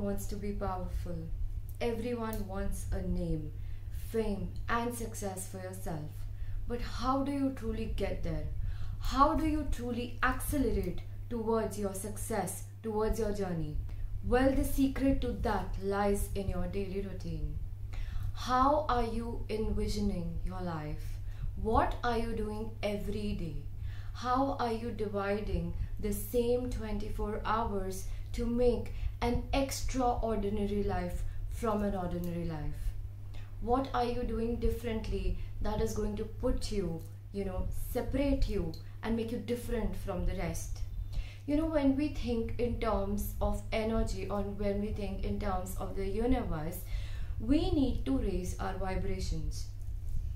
wants to be powerful. Everyone wants a name, fame, and success for yourself. But how do you truly get there? How do you truly accelerate towards your success, towards your journey? Well, the secret to that lies in your daily routine. How are you envisioning your life? What are you doing every day? How are you dividing the same 24 hours to make an extraordinary life from an ordinary life? What are you doing differently that is going to put you, you know, separate you and make you different from the rest? You know, when we think in terms of energy or when we think in terms of the universe, we need to raise our vibrations.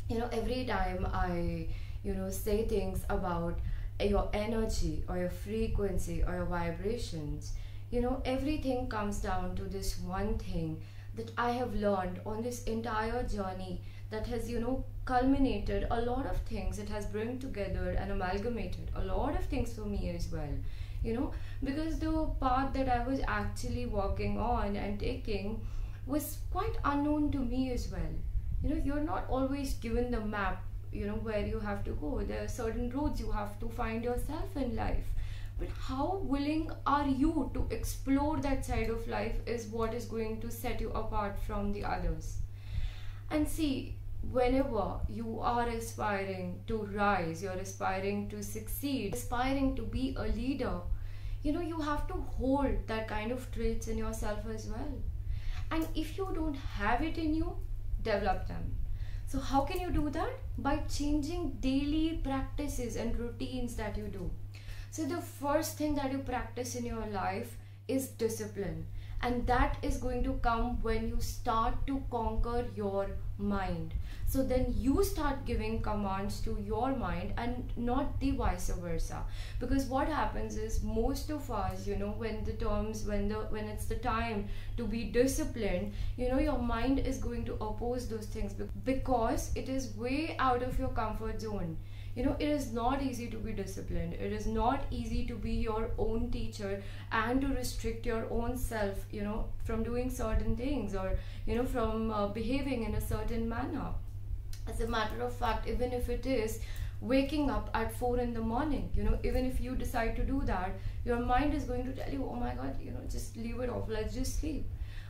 You know, every time I, you know, say things about your energy or your frequency or your vibrations, you know, everything comes down to this one thing that I have learned on this entire journey that has, you know, culminated a lot of things. It has brought together and amalgamated a lot of things for me as well. You know, because the path that I was actually walking on and taking was quite unknown to me as well. You know, you're not always given the map, you know, where you have to go. There are certain roads you have to find yourself in life how willing are you to explore that side of life is what is going to set you apart from the others. And see whenever you are aspiring to rise you're aspiring to succeed aspiring to be a leader you know you have to hold that kind of traits in yourself as well. And if you don't have it in you develop them. So how can you do that? By changing daily practices and routines that you do so, the first thing that you practice in your life is discipline, and that is going to come when you start to conquer your mind. So, then you start giving commands to your mind and not the vice versa. Because what happens is most of us, you know, when the terms, when the when it's the time to be disciplined, you know, your mind is going to oppose those things because it is way out of your comfort zone you know it is not easy to be disciplined. It is not easy to be your own teacher and to restrict your own self you know from doing certain things or you know from uh, behaving in a certain manner. As a matter of fact even if it is waking up at 4 in the morning you know even if you decide to do that your mind is going to tell you oh my god you know just leave it off. Let's just sleep.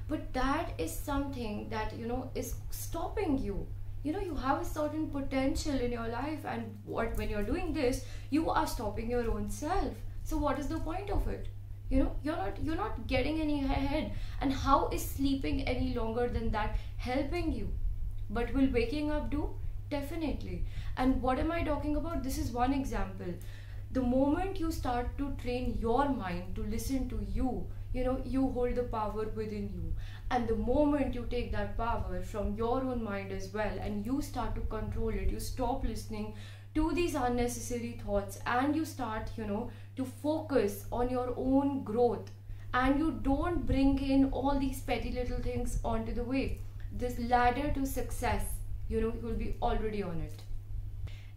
But that is something that you know is stopping you you know you have a certain potential in your life and what when you're doing this you are stopping your own self. So what is the point of it? You know you're not you're not getting any ahead and how is sleeping any longer than that helping you? But will waking up do? Definitely. And what am i talking about? This is one example the moment you start to train your mind to listen to you you know you hold the power within you. And the moment you take that power from your own mind as well and you start to control it you stop listening to these unnecessary thoughts and you start you know to focus on your own growth and you don't bring in all these petty little things onto the way this ladder to success you know you will be already on it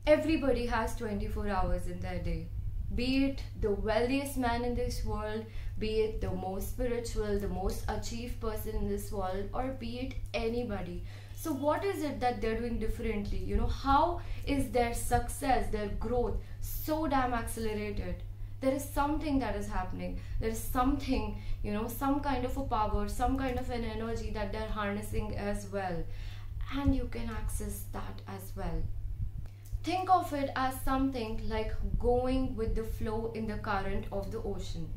everybody has 24 hours in their day be it the wealthiest man in this world, be it the most spiritual, the most achieved person in this world, or be it anybody. So, what is it that they're doing differently? You know, how is their success, their growth so damn accelerated? There is something that is happening. There is something, you know, some kind of a power, some kind of an energy that they're harnessing as well. And you can access that as well think of it as something like going with the flow in the current of the ocean.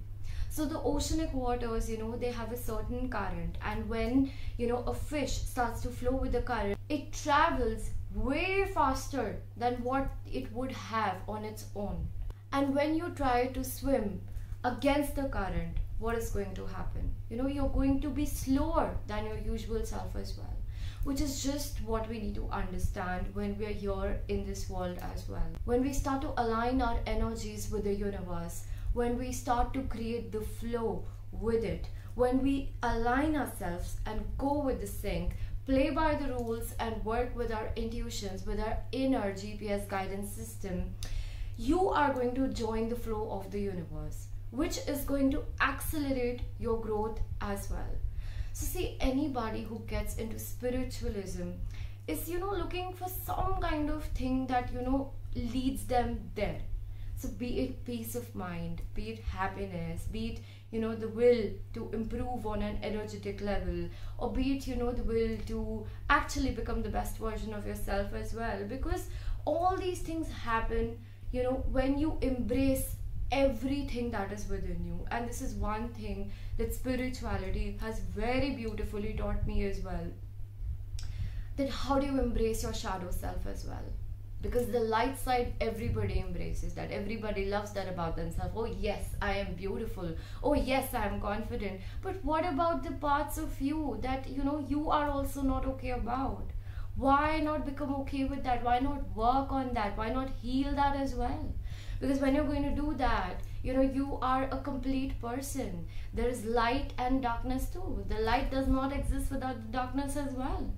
So the oceanic waters you know they have a certain current and when you know a fish starts to flow with the current it travels way faster than what it would have on its own. And when you try to swim against the current what is going to happen? You know you're going to be slower than your usual self as well which is just what we need to understand when we are here in this world as well. When we start to align our energies with the universe, when we start to create the flow with it, when we align ourselves and go with the sync, play by the rules and work with our intuitions, with our inner GPS guidance system, you are going to join the flow of the universe, which is going to accelerate your growth as well so see anybody who gets into spiritualism is you know looking for some kind of thing that you know leads them there. So be it peace of mind be it happiness be it you know the will to improve on an energetic level or be it you know the will to actually become the best version of yourself as well. Because all these things happen you know when you embrace everything that is within you. And this is one thing that spirituality has very beautifully taught me as well. That how do you embrace your shadow self as well? Because the light side everybody embraces that everybody loves that about themselves. Oh yes i am beautiful. Oh yes i am confident. But what about the parts of you that you know you are also not okay about why not become okay with that? Why not work on that? Why not heal that as well? Because when you're going to do that you know you are a complete person. There is light and darkness too. The light does not exist without the darkness as well.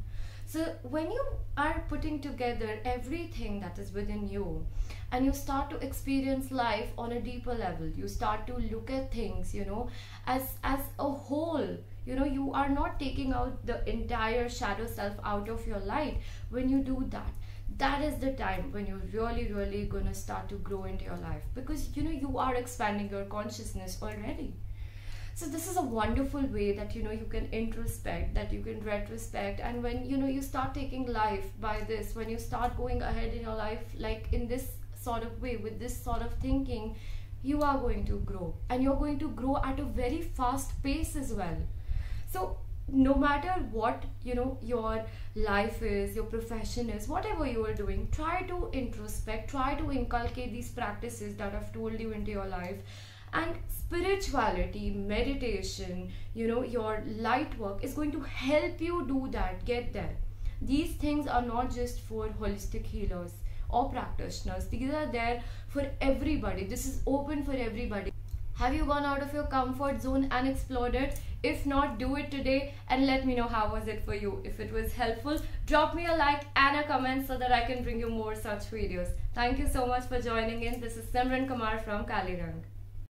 So when you are putting together everything that is within you and you start to experience life on a deeper level you start to look at things you know as as a whole you know you are not taking out the entire shadow self out of your light when you do that. That is the time when you're really really going to start to grow into your life because you know you are expanding your consciousness already. So this is a wonderful way that you know you can introspect that you can retrospect. And when you know you start taking life by this when you start going ahead in your life like in this sort of way with this sort of thinking you are going to grow. And you're going to grow at a very fast pace as well so no matter what you know your life is your profession is whatever you are doing try to introspect try to inculcate these practices that i've told you into your life. And spirituality meditation you know your light work is going to help you do that get there. These things are not just for holistic healers or practitioners. These are there for everybody. This is open for everybody have you gone out of your comfort zone and explored it? If not do it today and let me know how was it for you. If it was helpful drop me a like and a comment so that i can bring you more such videos. Thank you so much for joining in. This is simran kumar from Kaliraang